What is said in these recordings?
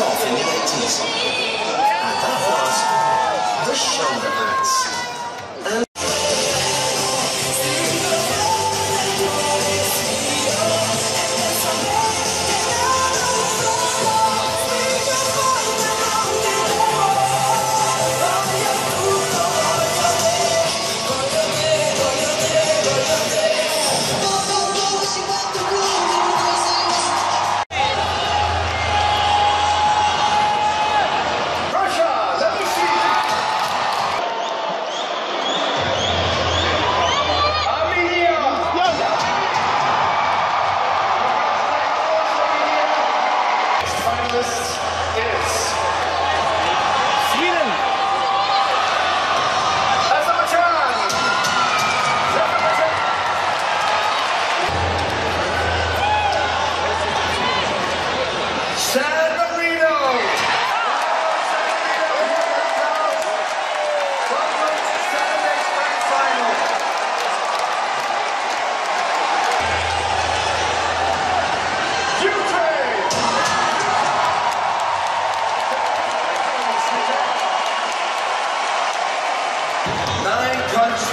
off in the 80s. And that was the shoulder.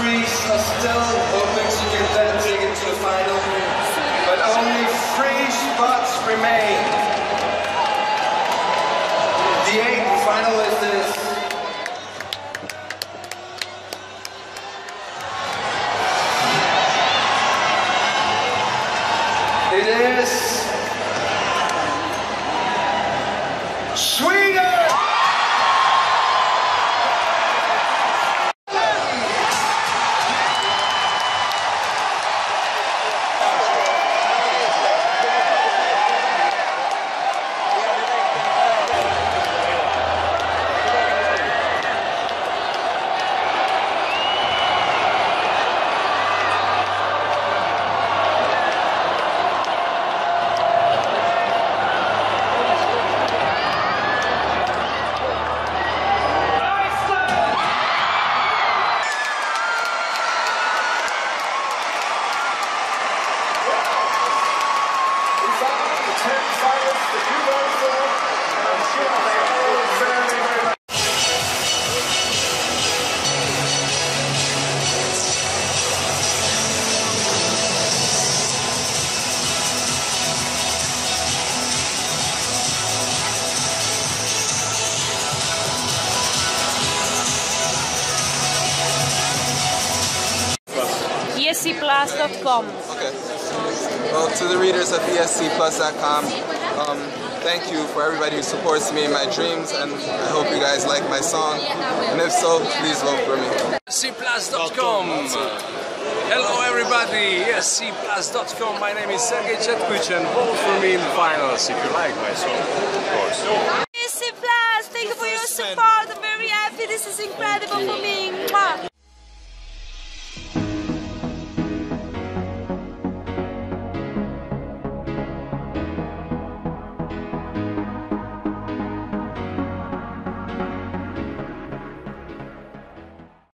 Countries are still hoping to get that ticket to the final, but only three spots remain. The eight finalist is It is Sweden! escplus.com. Okay. Well, to the readers of ESCplus.com, um, thank you for everybody who supports me in my dreams, and I hope you guys like my song. And if so, please vote for me. cplus.com. Hello everybody, escplus.com. My name is Sergej Ćetković and vote for me in the finals if you like my song, of course. ESC Plus, thank you for your support. I'm very happy. This is incredible for me. Mwah.